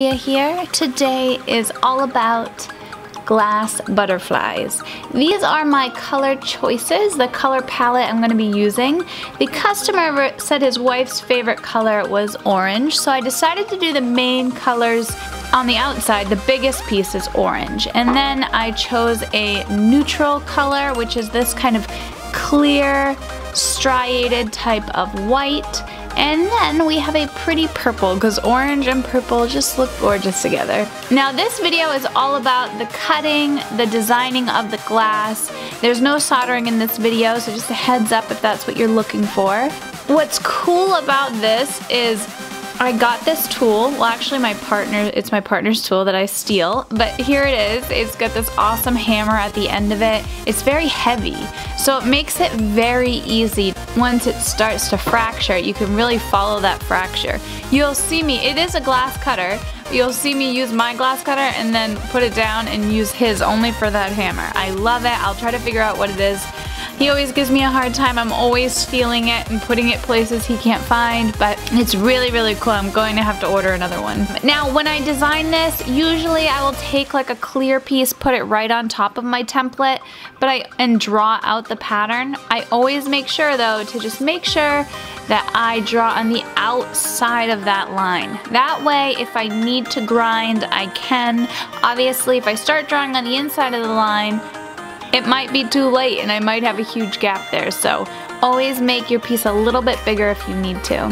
here. Today is all about glass butterflies. These are my color choices, the color palette I'm going to be using. The customer said his wife's favorite color was orange, so I decided to do the main colors on the outside. The biggest piece is orange. And then I chose a neutral color, which is this kind of clear, striated type of white and then we have a pretty purple because orange and purple just look gorgeous together. Now this video is all about the cutting, the designing of the glass. There's no soldering in this video, so just a heads up if that's what you're looking for. What's cool about this is I got this tool, well actually my partner, it's my partner's tool that I steal, but here it is. It's got this awesome hammer at the end of it. It's very heavy, so it makes it very easy. Once it starts to fracture, you can really follow that fracture. You'll see me, it is a glass cutter, you'll see me use my glass cutter and then put it down and use his only for that hammer. I love it, I'll try to figure out what it is he always gives me a hard time. I'm always feeling it and putting it places he can't find, but it's really, really cool. I'm going to have to order another one. Now, when I design this, usually I will take like a clear piece, put it right on top of my template, but I and draw out the pattern. I always make sure though to just make sure that I draw on the outside of that line. That way, if I need to grind, I can. Obviously, if I start drawing on the inside of the line, it might be too late and I might have a huge gap there. So always make your piece a little bit bigger if you need to.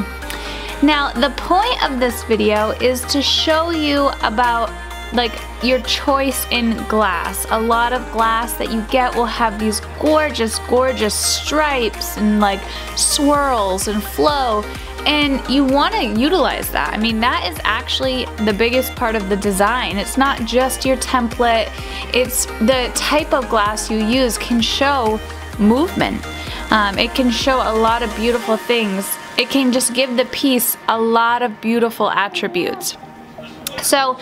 Now the point of this video is to show you about like your choice in glass. A lot of glass that you get will have these gorgeous, gorgeous stripes and like swirls and flow and you want to utilize that. I mean, that is actually the biggest part of the design. It's not just your template, it's the type of glass you use can show movement. Um, it can show a lot of beautiful things. It can just give the piece a lot of beautiful attributes. So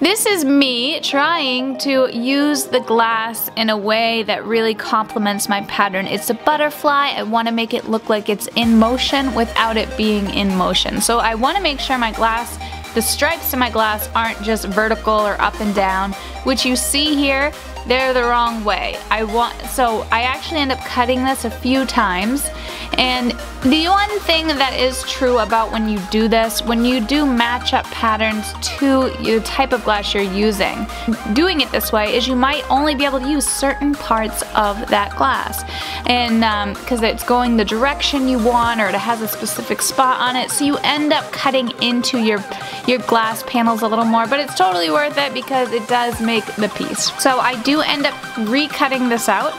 this is me trying to use the glass in a way that really complements my pattern. It's a butterfly. I want to make it look like it's in motion without it being in motion. So I want to make sure my glass, the stripes in my glass aren't just vertical or up and down, which you see here, they're the wrong way. I want So I actually end up cutting this a few times and the one thing that is true about when you do this, when you do match up patterns to the type of glass you're using, doing it this way is you might only be able to use certain parts of that glass. And because um, it's going the direction you want or it has a specific spot on it, so you end up cutting into your, your glass panels a little more, but it's totally worth it because it does make the piece. So I do end up recutting this out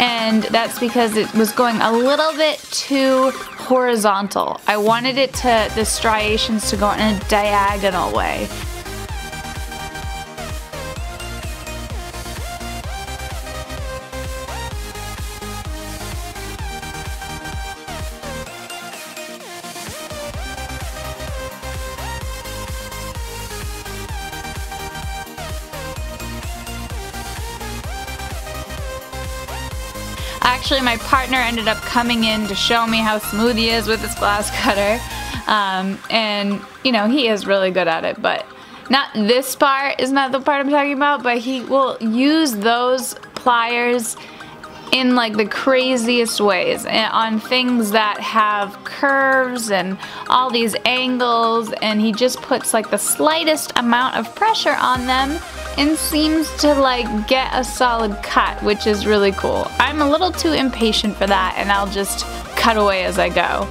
and that's because it was going a little bit too horizontal. I wanted it to, the striations to go in a diagonal way. Actually, my partner ended up coming in to show me how smooth he is with his glass cutter. Um, and, you know, he is really good at it, but not this part is not the part I'm talking about, but he will use those pliers in like the craziest ways eh, on things that have curves and all these angles and he just puts like the slightest amount of pressure on them and seems to like get a solid cut which is really cool. I'm a little too impatient for that and I'll just cut away as I go.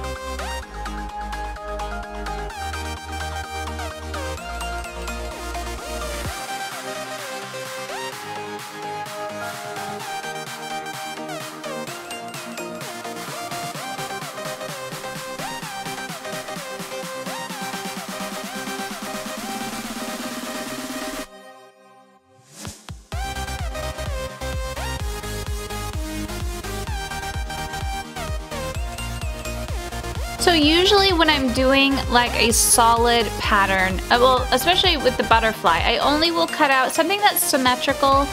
So usually when I'm doing like a solid pattern, uh, well, especially with the butterfly, I only will cut out something that's symmetrical.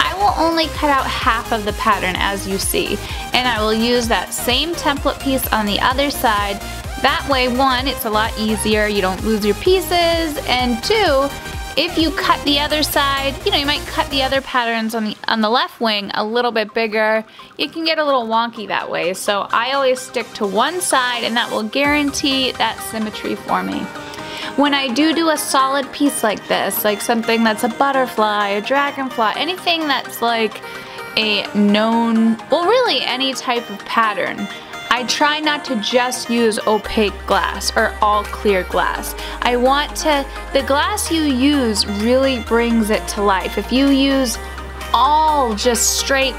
I will only cut out half of the pattern as you see. And I will use that same template piece on the other side, That way, one, it's a lot easier, you don't lose your pieces, and two, if you cut the other side, you know, you might cut the other patterns on the, on the left wing a little bit bigger. It can get a little wonky that way. So I always stick to one side and that will guarantee that symmetry for me. When I do do a solid piece like this, like something that's a butterfly, a dragonfly, anything that's like a known, well really any type of pattern, I try not to just use opaque glass or all clear glass. I want to, the glass you use really brings it to life. If you use all just straight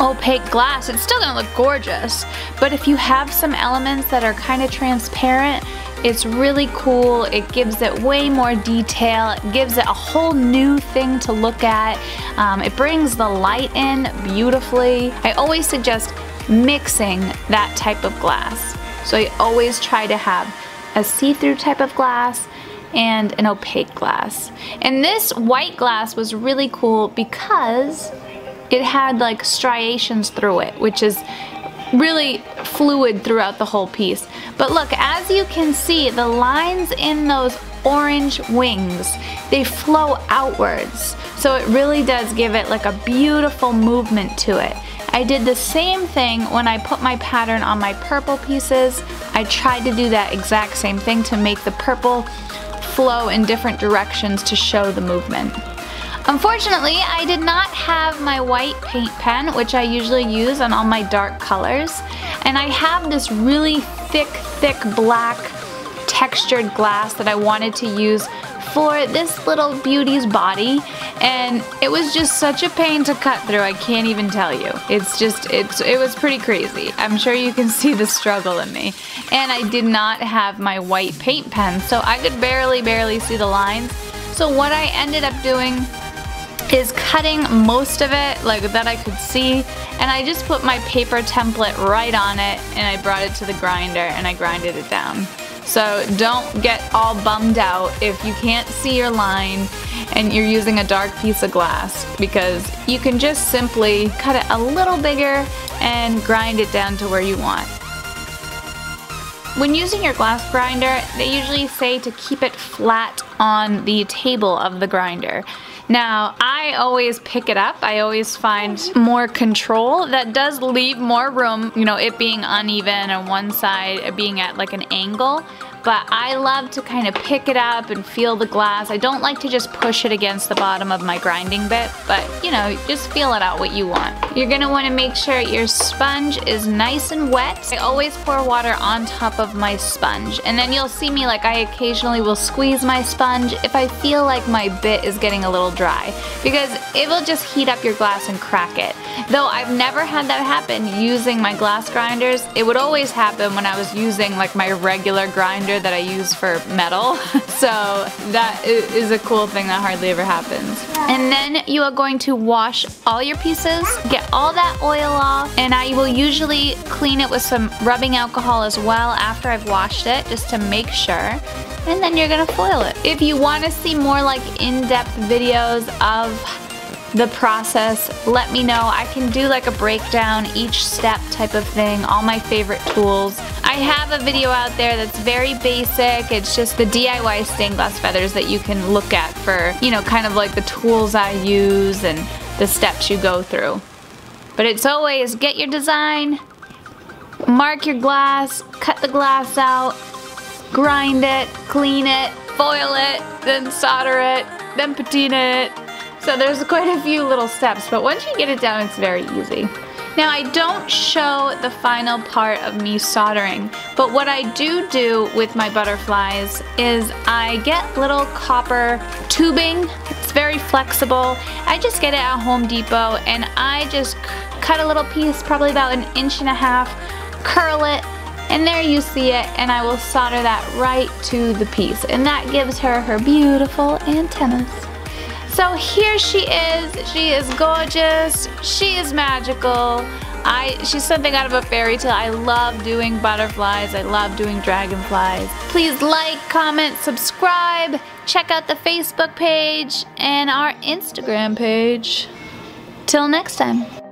opaque glass, it's still gonna look gorgeous. But if you have some elements that are kind of transparent, it's really cool. It gives it way more detail. It gives it a whole new thing to look at. Um, it brings the light in beautifully. I always suggest mixing that type of glass. So I always try to have a see-through type of glass and an opaque glass. And this white glass was really cool because it had like striations through it, which is really fluid throughout the whole piece. But look, as you can see, the lines in those orange wings, they flow outwards. So it really does give it like a beautiful movement to it. I did the same thing when I put my pattern on my purple pieces. I tried to do that exact same thing to make the purple flow in different directions to show the movement. Unfortunately, I did not have my white paint pen, which I usually use on all my dark colors. And I have this really thick, thick black textured glass that I wanted to use for this little beauty's body and it was just such a pain to cut through I can't even tell you. It's just it's it was pretty crazy. I'm sure you can see the struggle in me. And I did not have my white paint pen so I could barely barely see the lines. So what I ended up doing is cutting most of it like that I could see. And I just put my paper template right on it and I brought it to the grinder and I grinded it down. So don't get all bummed out. If you can't see your line and you're using a dark piece of glass because you can just simply cut it a little bigger and grind it down to where you want. When using your glass grinder, they usually say to keep it flat on the table of the grinder. Now, I always pick it up. I always find more control. That does leave more room, you know, it being uneven and one side being at like an angle but I love to kind of pick it up and feel the glass. I don't like to just push it against the bottom of my grinding bit, but you know, just feel it out what you want. You're gonna wanna make sure your sponge is nice and wet. I always pour water on top of my sponge, and then you'll see me like I occasionally will squeeze my sponge if I feel like my bit is getting a little dry, because it will just heat up your glass and crack it. Though I've never had that happen using my glass grinders, it would always happen when I was using like my regular grinder that I use for metal. so that is a cool thing that hardly ever happens. And then you are going to wash all your pieces, get all that oil off, and I will usually clean it with some rubbing alcohol as well after I've washed it just to make sure and then you're gonna foil it. If you wanna see more like in-depth videos of the process, let me know. I can do like a breakdown, each step type of thing, all my favorite tools. I have a video out there that's very basic. It's just the DIY stained glass feathers that you can look at for, you know, kind of like the tools I use and the steps you go through. But it's always get your design, mark your glass, cut the glass out, grind it, clean it, foil it, then solder it, then patina it, so there's quite a few little steps, but once you get it down, it's very easy. Now I don't show the final part of me soldering, but what I do do with my butterflies is I get little copper tubing. It's very flexible. I just get it at Home Depot and I just cut a little piece, probably about an inch and a half, curl it, and there you see it, and I will solder that right to the piece. And that gives her her beautiful antennas. So here she is. She is gorgeous. She is magical. I, she's something out of a fairy tale. I love doing butterflies. I love doing dragonflies. Please like, comment, subscribe. Check out the Facebook page and our Instagram page. Till next time.